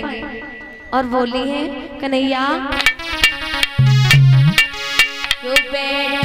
पाएँगे। और बोली है कन्हैया। बैठ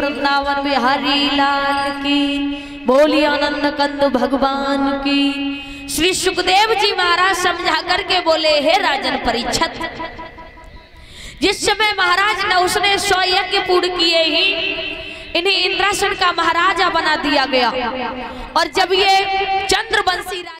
वृंदावन बिहारी लाल की, बोली आनंद कंद भगवान की। श्री सुखदेव जी महाराज समझा करके बोले, हे राजन परीक्षत जिस समय महाराज ने उसने सौ यज्ञ पूर्ण किए ही, इन्हें इंद्रासन का महाराजा बना दिया गया। और जब ये चंद्रवंशी